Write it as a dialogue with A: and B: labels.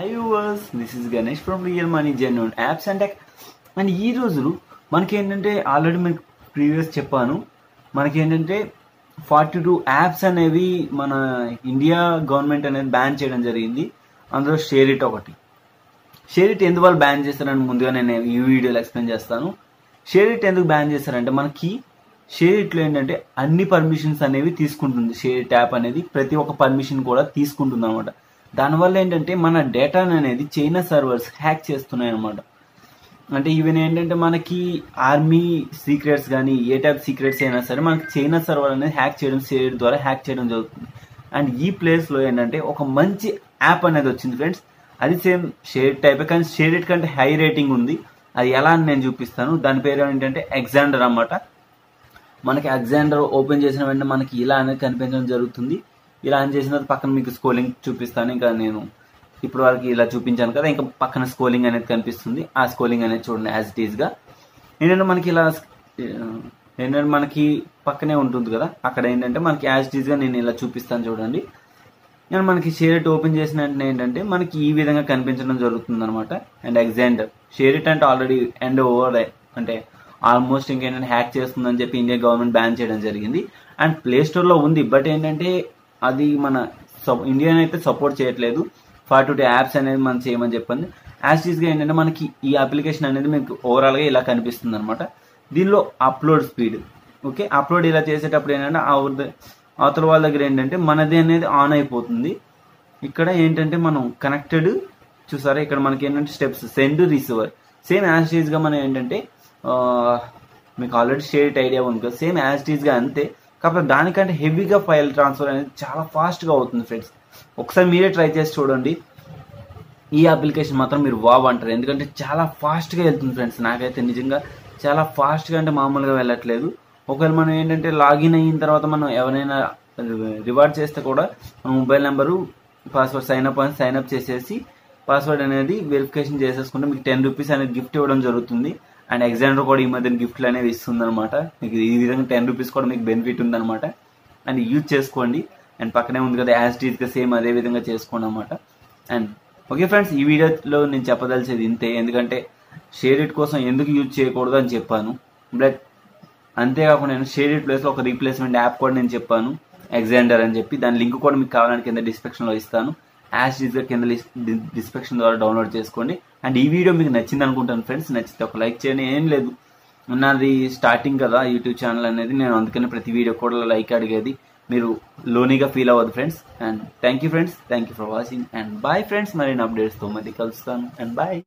A: High verse this is Ganesh from real money genuine apps and tech and ఈ రోజు మనకి ఏంటంటే already మీకు ప్రీవియస్ చెప్పాను. మనకి ఏంటంటే ఫార్టీ టూ యాప్స్ అనేవి మన ఇండియా గవర్నమెంట్ అనేది బ్యాన్ చేయడం జరిగింది. అందులో షేర్ ఇట్ ఒకటి. షేర్ ఇట్ ఎందువల్ల బ్యాన్ చేస్తారని ముందుగా నేను ఈ వీడియోలో ఎక్స్ప్లెయిన్ చేస్తాను. షేర్ ఇట్ ఎందుకు బ్యాన్ చేస్తారంటే మనకి షేర్ ఇట్లో ఏంటంటే అన్ని పర్మిషన్స్ అనేవి తీసుకుంటుంది. షేర్ ఇట్ యాప్ అనేది ప్రతి ఒక్క పర్మిషన్ కూడా తీసుకుంటుంది అనమాట దానివల్ల ఏంటంటే మన డేటా అనేది చైనా సర్వర్స్ హ్యాక్ చేస్తున్నాయి అనమాట అంటే ఈవెన్ ఏంటంటే మనకి ఆర్మీ సీక్రెట్స్ కానీ ఏ టైప్ సీక్రెట్స్ అయినా సరే మనకి చైనా సర్వర్ అనేది హ్యాక్ చేయడం షేర్ ద్వారా హ్యాక్ చేయడం జరుగుతుంది. అండ్ ఈ ప్లేస్లో ఏంటంటే ఒక మంచి యాప్ అనేది వచ్చింది ఫ్రెండ్స్. అది సేమ్ షేడ్ టైప్ కానీ షేర్ కంటే హై రేటింగ్ ఉంది. అది ఎలా అని నేను చూపిస్తాను. దాని పేరు ఏంటంటే ఎగ్జాండర్ అనమాట మనకి ఎగ్జాండర్ ఓపెన్ చేసిన వెంటనే మనకి ఇలా అనేది కనిపించడం జరుగుతుంది. ఇలా ఆన్ చేసిన తర్వాత పక్కన మీకు స్కోలింగ్ చూపిస్తాను. ఇంకా నేను ఇప్పుడు వరకు ఇలా చూపించాను కదా ఇంకా పక్కన స్కోలింగ్ అనేది కనిపిస్తుంది. ఆ స్కోలింగ్ అనేది చూడండి యాజ్ ఇట్ ఈస్గా ఏంటంటే మనకి ఇలా ఏంటంటే మనకి పక్కనే ఉంటుంది కదా అక్కడ ఏంటంటే మనకి యాజ్ ఇట్ ఈస్గా నేను ఇలా చూపిస్తాను చూడండి. నేను మనకి షేర్ ఓపెన్ చేసిన వెంటనే ఏంటంటే మనకి ఈ విధంగా కనిపించడం జరుగుతుంది అనమాట అండ్ ఎగ్జాండ్ షేర్ అంటే ఆల్రెడీ ఎండ్ ఓవర్ అంటే ఆల్మోస్ట్ ఇంకేంటంటే హ్యాక్ చేస్తుందని చెప్పి ఇండియా గవర్నమెంట్ బ్యాన్ చేయడం జరిగింది. అండ్ ప్లే స్టోర్లో ఉంది బట్ ఏంటంటే అది మన ఇండియన్ అయితే సపోర్ట్ చేయట్లేదు. ఫార్టీ టూ యాప్స్ అనేది మనం చేయమని చెప్పింది యాజ్ ఈజ్గా ఏంటంటే మనకి ఈ అప్లికేషన్ అనేది మీకు ఓవరాల్గా ఇలా కనిపిస్తుంది అనమాట దీనిలో అప్లోడ్ స్పీడ్ ఓకే అప్లోడ్ ఇలా చేసేటప్పుడు ఏంటంటే అవతల వాళ్ళ దగ్గర ఏంటంటే మనది అనేది ఆన్ అయిపోతుంది. ఇక్కడ ఏంటంటే మనం కనెక్టెడ్ చూసారా? ఇక్కడ మనకి ఏంటంటే steps send receiver same as మనం ఏంటంటే మీకు ఆల్రెడీ షేర్ ఐడియా ఉంది కదా. సేమ్ యాజ్ అంతే. కాకపోతే దానికంటే హెవీగా ఫైల్ ట్రాన్స్ఫర్ అనేది చాలా ఫాస్ట్గా అవుతుంది ఫ్రెండ్స్. ఒకసారి మీరే ట్రై చేసి చూడండి. ఈ అప్లికేషన్ మాత్రం మీరు వావ్ అంటారు. ఎందుకంటే చాలా ఫాస్ట్గా వెళ్తుంది ఫ్రెండ్స్. నాకైతే నిజంగా చాలా ఫాస్ట్గా అంటే మామూలుగా వెళ్ళట్లేదు. ఒకవేళ మనం ఏంటంటే లాగిన్ అయిన తర్వాత మనం ఎవరైనా రివార్డ్ చేస్తే కూడా మన mobile number password sign up అని సైన్ అప్ చేసేసి పాస్వర్డ్ అనేది వెరిఫికేషన్ చేసేసుకుంటే మీకు టెన్ రూపీస్ అనేది గిఫ్ట్ ఇవ్వడం జరుగుతుంది. అండ్ ఎగ్జాండర్ కూడా ఈ మధ్యన గిఫ్ట్లు అనేవి ఇస్తుంది అనమాట మీకు ఈ విధంగా టెన్ రూపీస్ కూడా మీకు బెనిఫిట్ ఉందనమాట అండ్ యూజ్ చేసుకోండి. అండ్ పక్కనే ఉంది కదా యాజ్ టీజ్గా సేమ్ అదే విధంగా చేసుకోండి అనమాట అండ్ ఓకే ఫ్రెండ్స్ ఈ వీడియోలో నేను చెప్పదలిచేది ఇంతే. ఎందుకంటే షేర్ ఇట్ కోసం ఎందుకు యూజ్ చేయకూడదు అని చెప్పాను. బట్ అంతేకాకుండా నేను షేర్ ఇట్ ప్లేస్లో ఒక రీప్లేస్మెంట్ యాప్ కూడా నేను చెప్పాను. ఎగ్జాండర్ అని చెప్పి. దాని లింక్ కూడా మీకు కావాలని కింద డిస్క్రిప్షన్లో ఇస్తాను. యాజ్ ఈజ్గా కింద డిస్క్రిప్షన్ ద్వారా డౌన్లోడ్ చేసుకోండి. అండ్ ఈ వీడియో మీకు నచ్చింది అనుకుంటాను ఫ్రెండ్స్. నచ్చితే ఒక లైక్ చేయండి. ఏం లేదు. నాది స్టార్టింగ్ కదా యూట్యూబ్ ఛానల్ అనేది. నేను అందుకని ప్రతి వీడియో కూడా లైక్ అడిగేది. మీరు లోనీగా ఫీల్ అవ్వదు friends. And thank you friends. Thank you for watching. And bye friends. మరిన్ని అప్డేట్స్తో మళ్ళీ కలుస్తాను. And bye